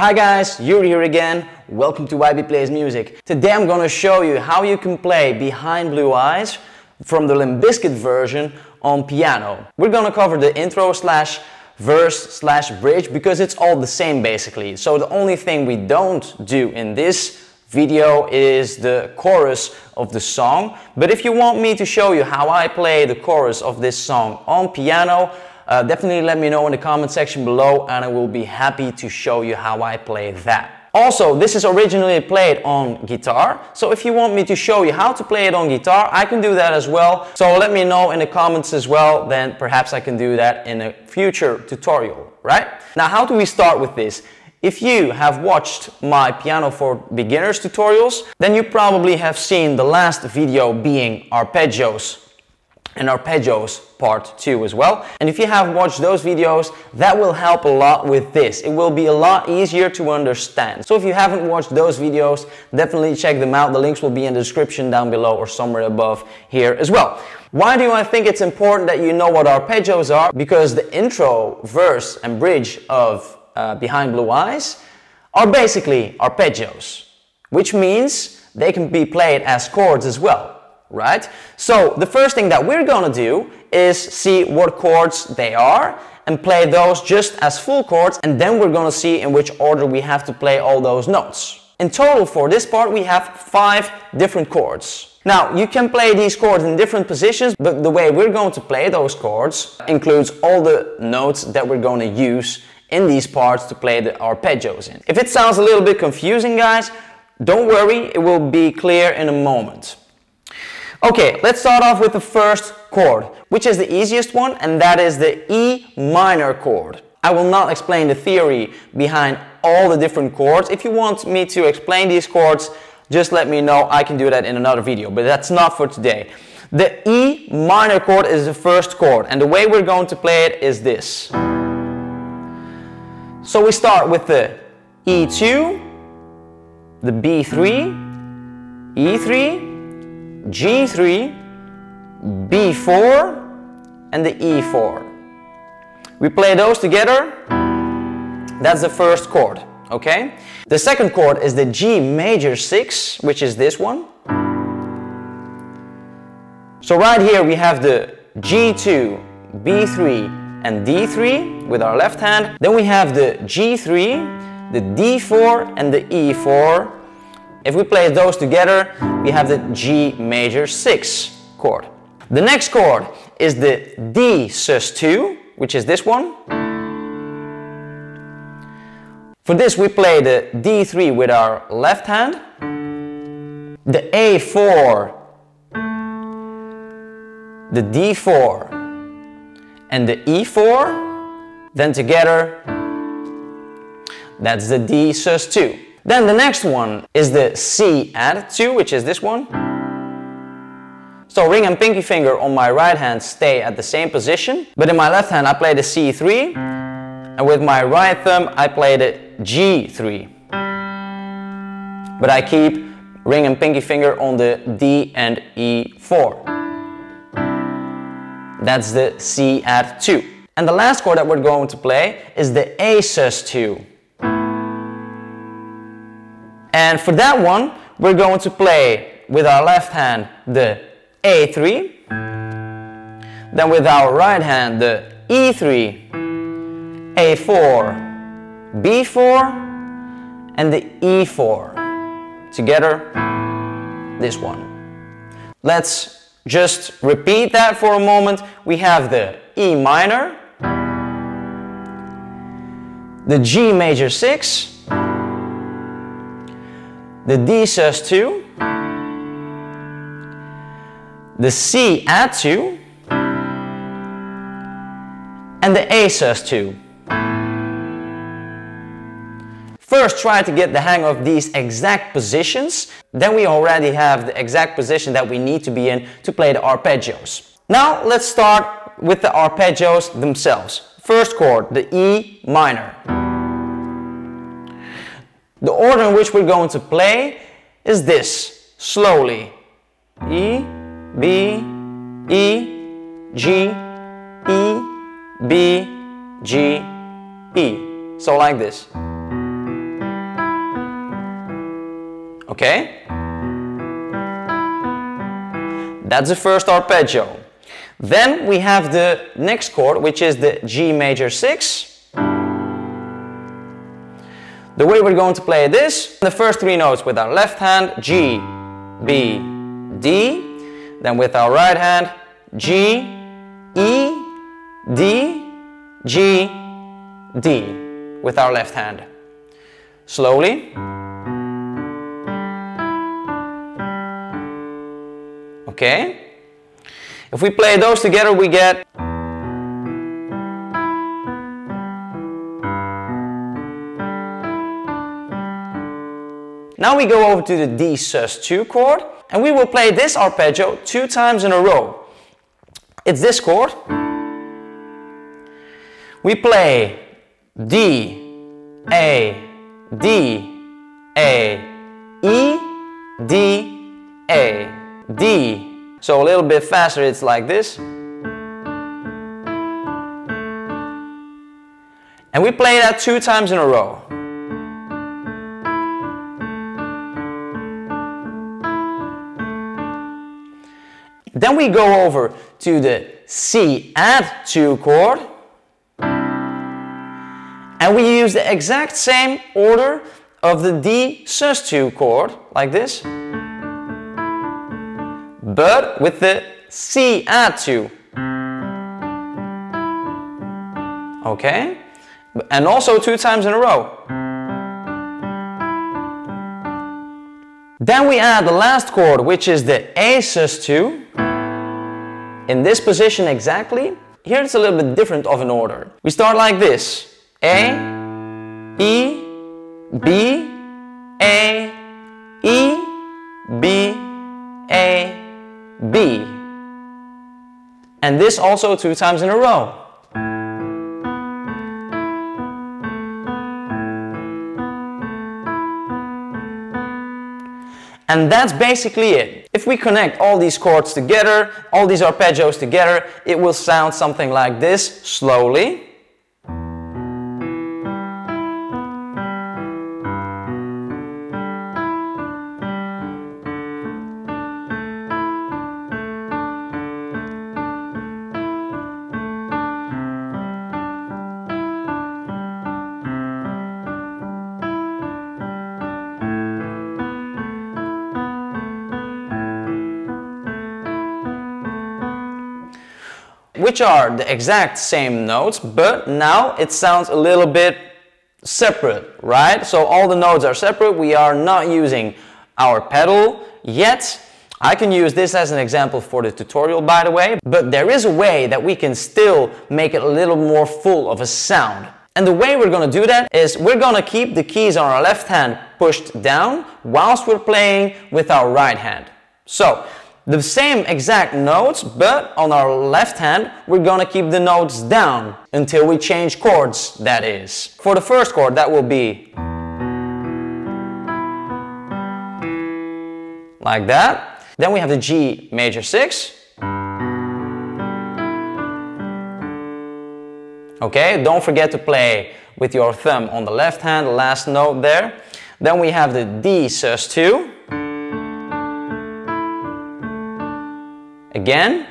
Hi guys, Yuri here again. Welcome to YB Plays Music. Today I'm gonna show you how you can play Behind Blue Eyes from the Limp Bizkit version on piano. We're gonna cover the intro slash verse slash bridge because it's all the same basically. So the only thing we don't do in this video is the chorus of the song. But if you want me to show you how I play the chorus of this song on piano, uh, definitely let me know in the comment section below and I will be happy to show you how I play that. Also, this is originally played on guitar, so if you want me to show you how to play it on guitar, I can do that as well. So let me know in the comments as well, then perhaps I can do that in a future tutorial, right? Now, how do we start with this? If you have watched my Piano for Beginners tutorials, then you probably have seen the last video being arpeggios and arpeggios part 2 as well. And if you have watched those videos, that will help a lot with this. It will be a lot easier to understand. So if you haven't watched those videos, definitely check them out. The links will be in the description down below or somewhere above here as well. Why do I think it's important that you know what arpeggios are? Because the intro, verse and bridge of uh, Behind Blue Eyes are basically arpeggios, which means they can be played as chords as well right? So the first thing that we're gonna do is see what chords they are and play those just as full chords and then we're gonna see in which order we have to play all those notes. In total for this part we have five different chords. Now you can play these chords in different positions but the way we're going to play those chords includes all the notes that we're going to use in these parts to play the arpeggios in. If it sounds a little bit confusing guys, don't worry, it will be clear in a moment. Okay, let's start off with the first chord, which is the easiest one, and that is the E minor chord. I will not explain the theory behind all the different chords. If you want me to explain these chords, just let me know. I can do that in another video, but that's not for today. The E minor chord is the first chord, and the way we're going to play it is this. So we start with the E2, the B3, E3, G3, B4, and the E4. We play those together. That's the first chord, okay? The second chord is the G major 6, which is this one. So right here we have the G2, B3, and D3 with our left hand. Then we have the G3, the D4, and the E4 if we play those together, we have the G major 6 chord. The next chord is the D sus2, which is this one. For this we play the D3 with our left hand, the A4, the D4, and the E4, then together, that's the D sus2. Then the next one is the C add 2, which is this one. So ring and pinky finger on my right hand stay at the same position, but in my left hand I play the C3, and with my right thumb I play the G3. But I keep ring and pinky finger on the D and E4. That's the C add 2. And the last chord that we're going to play is the A sus2. And for that one, we're going to play with our left hand the A3, then with our right hand the E3, A4, B4, and the E4. Together, this one. Let's just repeat that for a moment. We have the E minor, the G major 6, the D sus2, the C add 2, and the A sus2. First try to get the hang of these exact positions, then we already have the exact position that we need to be in to play the arpeggios. Now let's start with the arpeggios themselves. First chord, the E minor. The order in which we're going to play is this, slowly. E, B, E, G, E, B, G, E. So like this. Okay? That's the first arpeggio. Then we have the next chord, which is the G major 6. The way we're going to play this, the first three notes with our left hand, G, B, D. Then with our right hand, G, E, D, G, D with our left hand. Slowly. Okay? If we play those together, we get Now we go over to the D sus2 chord and we will play this arpeggio two times in a row. It's this chord. We play D, A, D, A, E, D, A, D. So a little bit faster it's like this. And we play that two times in a row. Then we go over to the C add 2 chord. And we use the exact same order of the D sus2 chord, like this. But with the C add 2. Okay? And also two times in a row. Then we add the last chord, which is the A sus2 in this position exactly, here it's a little bit different of an order. We start like this. A, E, B, A, E, B, A, B. And this also two times in a row. And that's basically it. If we connect all these chords together, all these arpeggios together, it will sound something like this, slowly. Which are the exact same notes, but now it sounds a little bit separate, right? So all the notes are separate. We are not using our pedal yet. I can use this as an example for the tutorial, by the way, but there is a way that we can still make it a little more full of a sound. And the way we're going to do that is we're going to keep the keys on our left hand pushed down whilst we're playing with our right hand. So the same exact notes, but on our left hand, we're gonna keep the notes down until we change chords, that is. For the first chord, that will be like that. Then we have the G major 6. Okay, don't forget to play with your thumb on the left hand, last note there. Then we have the D sus2. Again.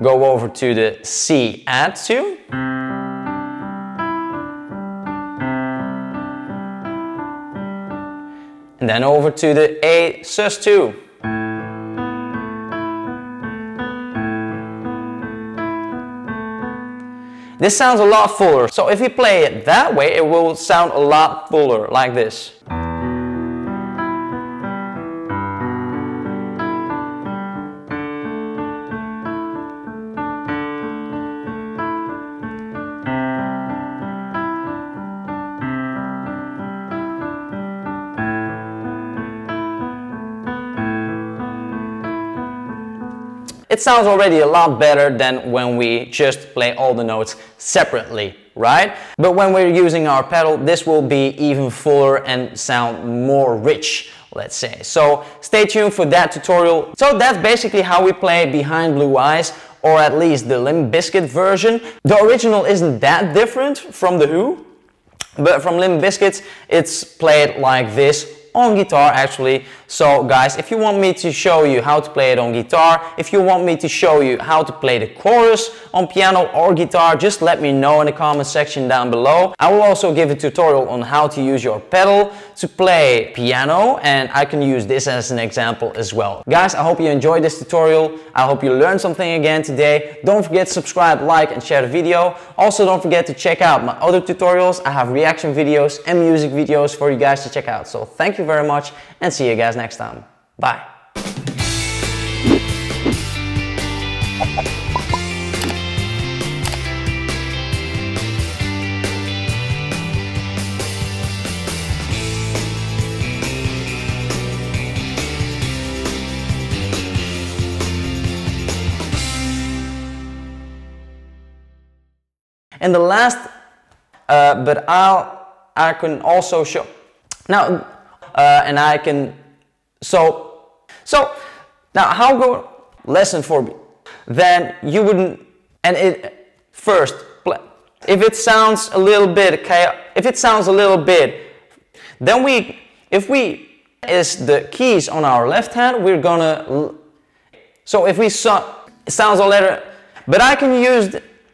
Go over to the C add 2. And then over to the A sus 2. This sounds a lot fuller, so if you play it that way, it will sound a lot fuller, like this. It sounds already a lot better than when we just play all the notes separately, right? But when we're using our pedal, this will be even fuller and sound more rich, let's say. So stay tuned for that tutorial. So that's basically how we play Behind Blue Eyes, or at least the Limp Bizkit version. The original isn't that different from The Who, But from Limp Bizkit, it's played like this on guitar actually. So guys, if you want me to show you how to play it on guitar, if you want me to show you how to play the chorus on piano or guitar, just let me know in the comment section down below. I will also give a tutorial on how to use your pedal to play piano and I can use this as an example as well. Guys, I hope you enjoyed this tutorial. I hope you learned something again today. Don't forget to subscribe, like and share the video. Also don't forget to check out my other tutorials. I have reaction videos and music videos for you guys to check out. So thank you very much and see you guys next time. Bye. And the last, uh, but I'll, I can also show, now, uh, and I can, so, so, now how go, lesson for me, then you wouldn't, and it, first, if it sounds a little bit, if it sounds a little bit, then we, if we, is the keys on our left hand, we're gonna, so if we so, sounds a letter, but I can use,